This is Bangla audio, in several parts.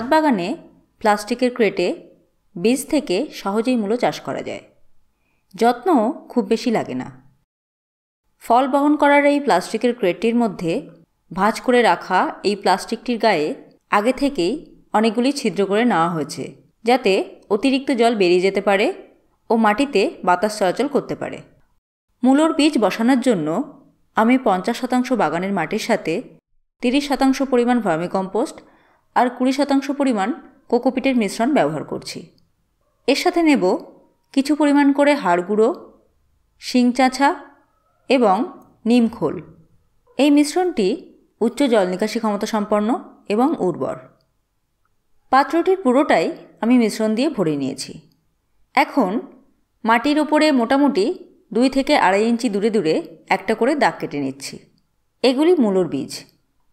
ছাদ বাগানে প্লাস্টিকের ক্রেটে বীজ থেকে সহজেই মূলো চাষ করা যায়। যত্নও খুব বেশি লাগে না। ফল বহন করার এই প্লাস্টিকের ক্রেটটির মধ্যে ভাঁজ করে রাখা এই প্লাস্টিকটির গায়ে আগে থেকেই অনেকগুলি ছিদ্র করে নেওয়া হয়েছে, যাতে অতিরিক্ত জল বেরিয়ে যেতে পারে ও মাটিতে বাতাস চলাচল করতে পারে। মূলোর বীজ বসানোর জন্য আমি পঞ্চাশ শতাংশ বাগানের মাটির সাথে তিরিশ শতাংশ পরিমাণ ভার্মিকম্পোস্ট আর কুড়ি শতাংশ পরিমাণ কোকোপিটের মিশ্রণ ব্যবহার করছি। এর সাথে নেব কিছু পরিমাণ করে হাড় গুঁড়ো, শিং চাঁচা এবং নিমখোল এই মিশ্রণটি উচ্চ জল নিকাশি ক্ষমতা সম্পন্ন এবং উর্বর। পাত্রটির পুরোটাই আমি মিশ্রণ দিয়ে ভরে নিয়েছি। এখন মাটির ওপরে মোটামুটি দুই থেকে আড়াই ইঞ্চি দূরে দূরে একটা করে দাগ কেটে নিচ্ছি। এগুলি মূলর বীজ।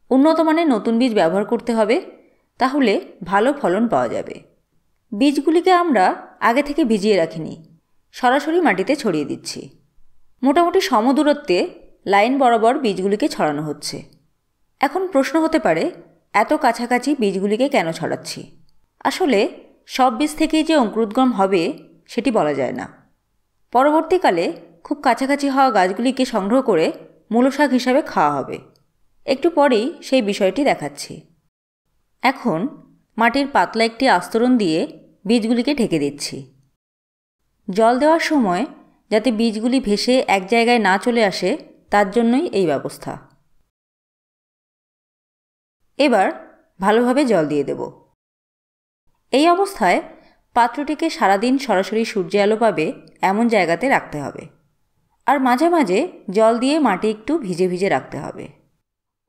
উন্নত মানের নতুন বীজ ব্যবহার করতে হবে। তাহলে ভালো ফলন পাওয়া যাবে। বীজগুলিকে আমরা আগে থেকে ভিজিয়ে রাখিনি। সরাসরি মাটিতে ছড়িয়ে দিচ্ছি। মোটামুটি সমদূরত্বে লাইন বরাবর বীজগুলিকে ছড়ানো হচ্ছে। এখন প্রশ্ন হতে পারে, এত কাছাকাছি বীজগুলিকে কেন ছড়াচ্ছি? আসলে সব বীজ থেকেই যে অঙ্কুরোদ্গম হবে, সেটি বলা যায় না। পরবর্তীকালে খুব কাছাকাছি হওয়া গাছগুলিকে সংগ্রহ করে মূলশাক হিসাবে খাওয়া হবে। একটু পরেই সেই বিষয়টি দেখাচ্ছি। এখন মাটির পাতলা একটি আস্তরণ দিয়ে বীজগুলিকে ঢেকে দিচ্ছি। জল দেওয়ার সময় যাতে বীজগুলি ভেসে এক জায়গায় না চলে আসে, তার জন্যই এই ব্যবস্থা। এবার ভালোভাবে জল দিয়ে দেব। এই অবস্থায় পাত্রটিকে সারাদিন সরাসরি সূর্যে আলো পাবে এমন জায়গাতে রাখতে হবে। আর মাঝে মাঝে জল দিয়ে মাটি একটু ভিজে ভিজে রাখতে হবে।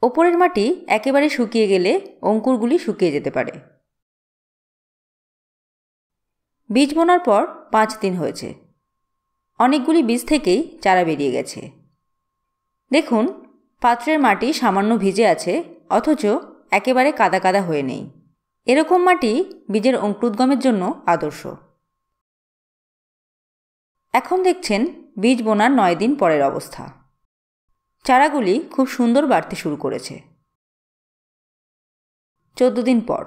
ওপরের মাটি একেবারে শুকিয়ে গেলে অঙ্কুরগুলি শুকিয়ে যেতে পারে। বীজ বোনার পর পাঁচ দিন হয়েছে। অনেকগুলি বীজ থেকেই চারা বেরিয়ে গেছে। দেখুন, পাত্রের মাটি সামান্য ভিজে আছে, অথচ একেবারে কাদা কাদা হয়ে নেই। এরকম মাটি বীজের অঙ্কুরোদ্গমের জন্য আদর্শ। এখন দেখছেন বীজ বোনার নয় দিন পরের অবস্থা। চারাগুলি খুব সুন্দর বাড়তে শুরু করেছে। চোদ্দ দিন পর।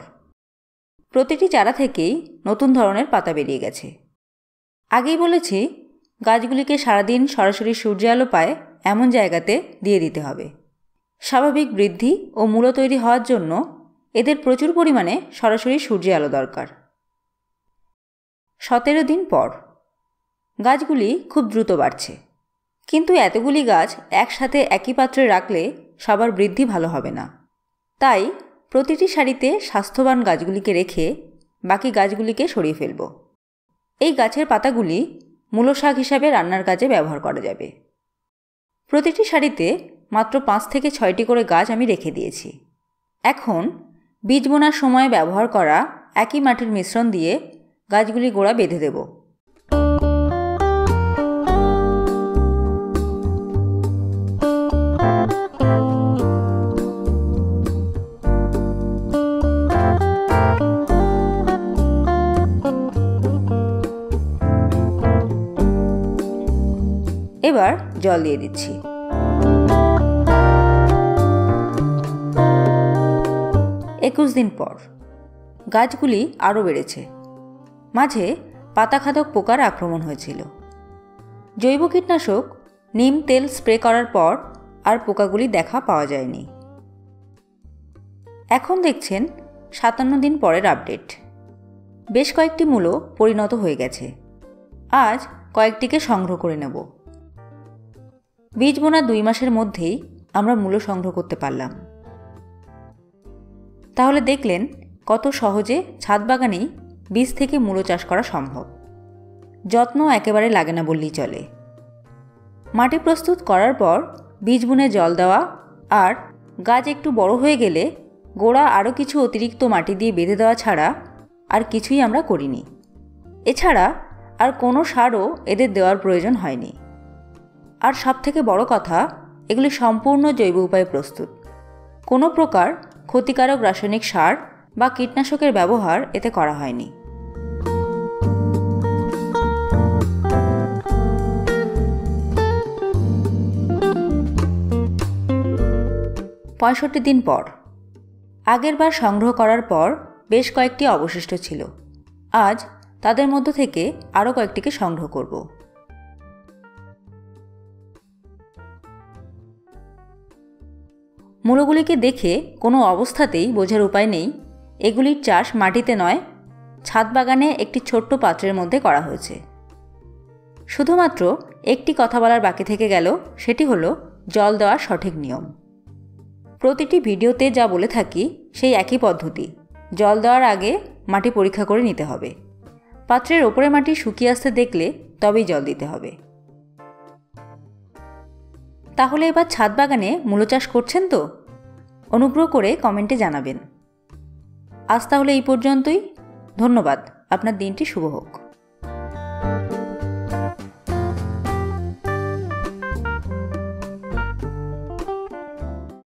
প্রতিটি চারা থেকেই নতুন ধরনের পাতা বেরিয়ে গেছে। আগেই বলেছি, গাছগুলিকে সারাদিন সরাসরি সূর্য আলো পায় এমন জায়গাতে দিয়ে দিতে হবে। স্বাভাবিক বৃদ্ধি ও মূল তৈরি হওয়ার জন্য এদের প্রচুর পরিমাণে সরাসরি সূর্যে আলো দরকার। সতেরো দিন পর। গাছগুলি খুব দ্রুত বাড়ছে। কিন্তু এতগুলি গাছ একসাথে একই পাত্রে রাখলে সবার বৃদ্ধি ভালো হবে না। তাই প্রতিটি সারিতে স্বাস্থ্যবান গাছগুলিকে রেখে বাকি গাছগুলিকে সরিয়ে ফেলব। এই গাছের পাতাগুলি মূলো শাক হিসাবে রান্নার কাজে ব্যবহার করা যাবে। প্রতিটি সারিতে মাত্র পাঁচ থেকে ছয়টি করে গাছ আমি রেখে দিয়েছি। এখন বীজ বোনার সময় ব্যবহার করা একই মাটির মিশ্রণ দিয়ে গাছগুলি গোড়া বেঁধে দেব। এবার জল দিয়ে দিচ্ছি। একুশ দিন পর, গাছগুলি আরও বেড়েছে। মাঝে পাতাখাদক পোকার আক্রমণ হয়েছিল। জৈব কীটনাশক নিম তেল স্প্রে করার পর আর পোকাগুলি দেখা পাওয়া যায়নি। এখন দেখছেন সাতান্ন দিন পরের আপডেট। বেশ কয়েকটি মূলো পরিণত হয়ে গেছে। আজ কয়েকটিকে সংগ্রহ করে নেব। বীজ বোনা দুই মাসের মধ্যেই আমরা মূল্য সংগ্রহ করতে পারলাম। তাহলে দেখলেন কত সহজে ছাদ বাগানেই বীজ থেকে মূলো চাষ করা সম্ভব। যত্ন একেবারে লাগে না বললেই চলে। মাটি প্রস্তুত করার পর বীজ বুনে জল দেওয়া আর গাছ একটু বড় হয়ে গেলে গোড়া আরও কিছু অতিরিক্ত মাটি দিয়ে বেঁধে দেওয়া ছাড়া আর কিছুই আমরা করিনি। এছাড়া আর কোনো সারও এদের দেওয়ার প্রয়োজন হয়নি। আর সবথেকে বড় কথা, এগুলি সম্পূর্ণ জৈব উপায়ে প্রস্তুত। কোনো প্রকার ক্ষতিকারক রাসায়নিক সার বা কীটনাশকের ব্যবহার এতে করা হয়নি। পঁয়ষট্টি দিন পর, আগের বার সংগ্রহ করার পর বেশ কয়েকটি অবশিষ্ট ছিল। আজ তাদের মধ্য থেকে আরও কয়েকটিকে সংগ্রহ করব। মূলগুলিকে দেখে কোনো অবস্থাতেই বোঝার উপায় নেই। এগুলির চাষ মাটিতে নয়, ছাদ বাগানে একটি ছোট্ট পাত্রের মধ্যে করা হয়েছে। শুধুমাত্র একটি কথা বলার বাকি থেকে গেল, সেটি হলো জল দেওয়ার সঠিক নিয়ম। প্রতিটি ভিডিওতে যা বলে থাকি, সেই একই পদ্ধতি। জল দেওয়ার আগে মাটি পরীক্ষা করে নিতে হবে। পাত্রের ওপরে মাটি শুকিয়ে আসতে দেখলে তবেই জল দিতে হবে। তাহলে এবার ছাদ বাগানে মূলো চাষ করছেন তো? অনুগ্রহ করে কমেন্টে জানাবেন। আজ তাহলে এই পর্যন্তই। ধন্যবাদ। আপনার দিনটি শুভ হোক।